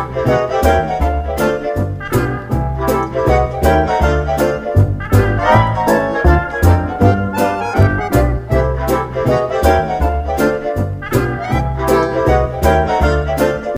Música